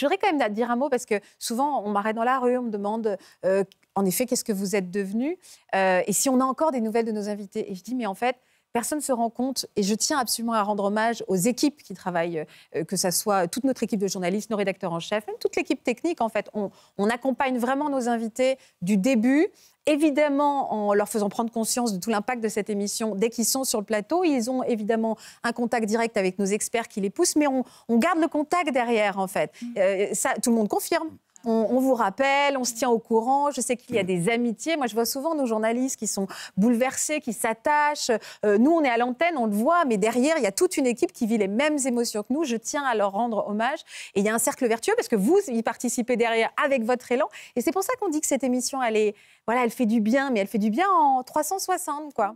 Je voudrais quand même dire un mot parce que souvent, on m'arrête dans la rue, on me demande euh, en effet qu'est-ce que vous êtes devenu euh, et si on a encore des nouvelles de nos invités. Et je dis, mais en fait, personne ne se rend compte, et je tiens absolument à rendre hommage aux équipes qui travaillent, euh, que ce soit toute notre équipe de journalistes, nos rédacteurs en chef, même toute l'équipe technique, en fait. On, on, accompagne vraiment nos invités du début, évidemment en leur faisant prendre conscience de tout l'impact de cette émission dès qu'ils sont sur le plateau. Ils ont évidemment un contact direct avec nos experts qui les poussent, mais on, on garde le contact derrière, en fait. Mmh. Euh, ça, tout le monde confirme. On, vous rappelle, on se tient au courant. Je sais qu'il y a des amitiés. Moi, je vois souvent nos journalistes qui sont bouleversés, qui s'attachent. Euh, nous, on est à l'antenne, on le voit, mais derrière, il y a toute une équipe qui vit les mêmes émotions que nous. Je tiens à leur rendre hommage. Et il y a un cercle vertueux parce que vous y participez derrière avec votre élan. Et c'est pour ça qu'on dit que cette émission, elle est, voilà, elle fait du bien, mais elle fait du bien en 360, quoi.